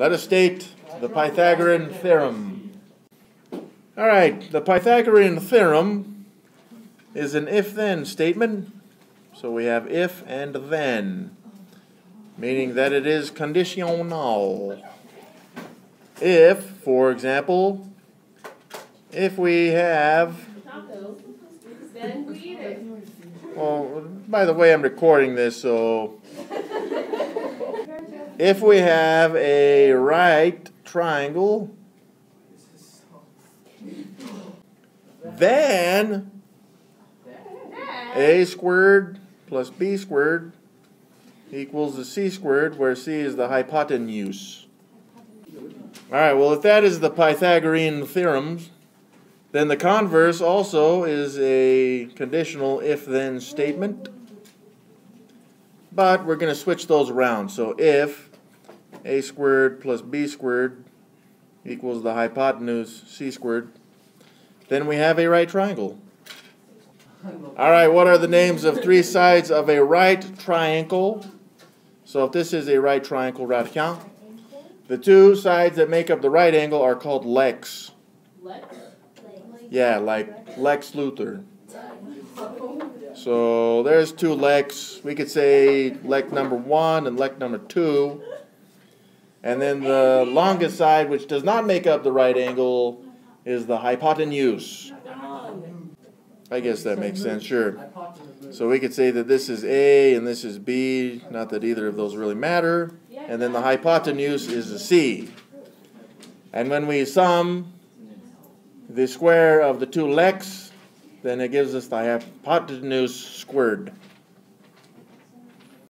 Let us state the Pythagorean theorem. All right, the Pythagorean theorem is an if then statement. So we have if and then, meaning that it is conditional. If, for example, if we have, well, by the way, I'm recording this, so if we have a right triangle, then a squared plus b squared equals the c squared, where c is the hypotenuse. All right, well, if that is the Pythagorean theorem, then the converse also is a conditional if then statement. But we're going to switch those around. So if a squared plus b squared equals the hypotenuse c squared, then we have a right triangle. All right, what are the names of three sides of a right triangle? So if this is a right triangle, radian, the two sides that make up the right angle are called legs. Lex? Yeah, like Lex Luthor. So there's two legs. We could say leg number one and leg number two. And then the longest side, which does not make up the right angle, is the hypotenuse. I guess that makes sense, sure. So we could say that this is A and this is B, not that either of those really matter. And then the hypotenuse is a C. And when we sum the square of the two legs, then it gives us the hypotenuse squared.